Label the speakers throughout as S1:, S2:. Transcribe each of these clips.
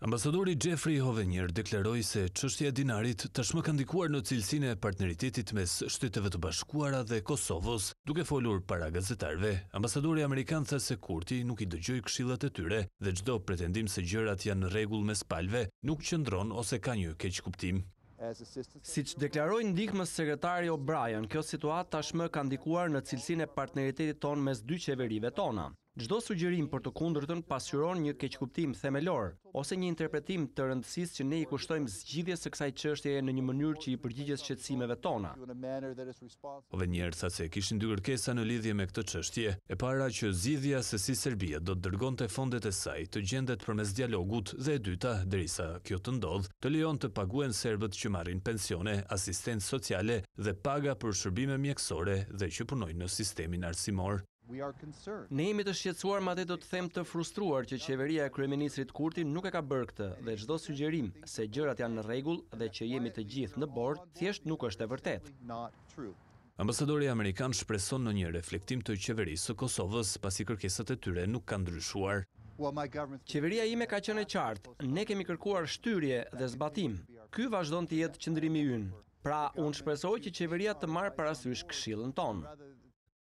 S1: Ambasadori Jeffrey Hovenier deklaroi se çështja e dinarit tashmë ka ndikuar në cilësinë e partneritetit mes Shteteve të Bashkuara dhe Kosovës. Duke folur para gazetarëve, ambasadori amerikan tha se Kurti nuk i dëgjoi këshillat e tyre dhe çdo pretendim se gjërat janë në rregull mes palëve nuk qëndron ose ka një
S2: keqkuptim. Siç deklaroi ndihmës sekretari O'Brien, kjo situatë tashmë ka ndikuar në cilësinë e partneritetit tonë mes dy qeverive tona. Çdo sugjerim për të kundërtën pasqyron një keqkuptim themelor, ose një interpretim të rëndësisë që ne i kushtojmë zgjidhjes së kësaj çështjeje në një mënyrë që i përgjigjet shqetësimeve tona.
S1: Hovenier tha se kishin dy kërkesa në lidhje me këtë çështje, e para që zgjidhja se si Serbia do të dërgonte fondet e saj të gjendet përmes dialogut dhe e dyta, derisa kjo të ndodhë, të lejohen të paguhen serbët që marrin pensione, asistencë sociale dhe paga për shërbime mjekësore dhe që punojnë në sistemin arsimor.
S2: Ne jemi të shqetësuar madje do të them të frustruar që qeveria e kryeministrit Kurti nuk e ka bërë këtë dhe çdo sugjerim se gjërat janë në rregull dhe që jemi të gjithë në bord thjesht nuk është e vërtetë.
S1: Ambasadori amerikan shpreson në një reflektim të Qeverisë së Kosovës, pasi kërkesat e tyre nuk kanë ndryshuar.
S2: Qeveria ime ka qenë e qartë, ne kemi kërkuar shtyrje dhe zbatim. Ky vazhdon të jetë qëndrimi ynë. Pra, unë shpresoj që qeveria të marrë parasysh këshillën tonë.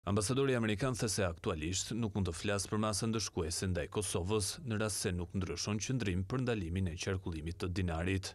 S1: Ambasadori amerikan tha se aktualisht nuk mund të flasë për masa ndëshkuese ndaj Kosovës në rast se nuk ndryshon qëndrim për ndalimin e qarkullimit të dinarit.